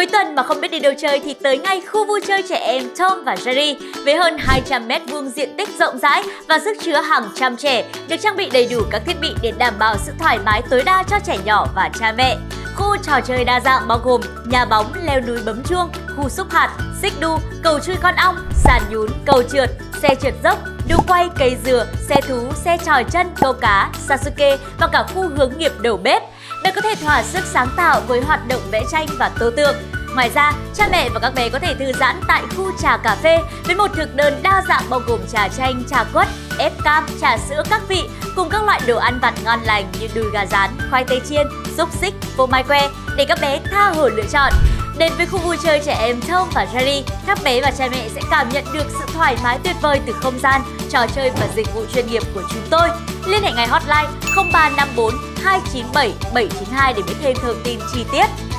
Cuối tuần mà không biết đi đâu chơi thì tới ngay khu vui chơi trẻ em Tom và Jerry với hơn 200 mét vuông diện tích rộng rãi và sức chứa hàng trăm trẻ, được trang bị đầy đủ các thiết bị để đảm bảo sự thoải mái tối đa cho trẻ nhỏ và cha mẹ. Khu trò chơi đa dạng bao gồm nhà bóng, leo núi bấm chuông, khu xúc hạt, xích đu, cầu chui con ong, sàn nhún, cầu trượt, xe trượt dốc, đu quay, cây dừa, xe thú, xe tròi chân, câu cá, Sasuke và cả khu hướng nghiệp đầu bếp. Bạn có thể thỏa sức sáng tạo với hoạt động vẽ tranh và tô tượng. Ngoài ra, cha mẹ và các bé có thể thư giãn tại khu trà cà phê với một thực đơn đa dạng bao gồm trà chanh, trà quất, ép cam, trà sữa các vị cùng các loại đồ ăn vặt ngon lành như đùi gà rán, khoai tây chiên, xúc xích, phô mai que để các bé tha hồ lựa chọn. Đến với khu vui chơi trẻ em Tom và Jerry, các bé và cha mẹ sẽ cảm nhận được sự thoải mái tuyệt vời từ không gian, trò chơi và dịch vụ chuyên nghiệp của chúng tôi. Liên hệ ngay hotline 0354 297 792 để biết thêm thông tin chi tiết.